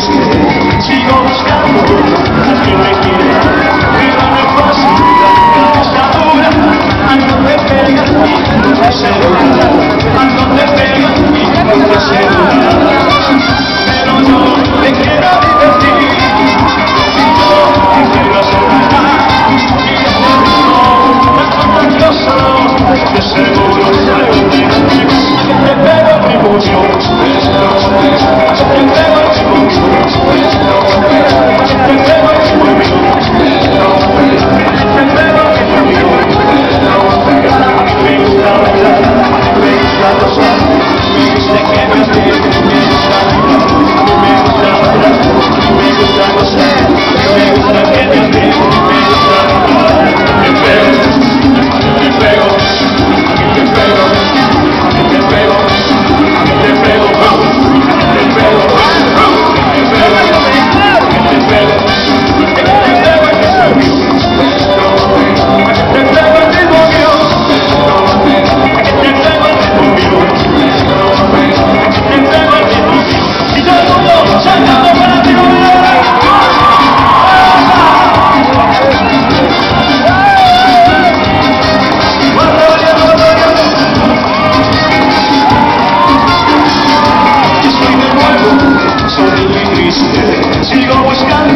Thank you. Thank you.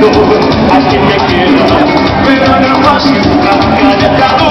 I can make it up. We're on a rush, I'm gonna die.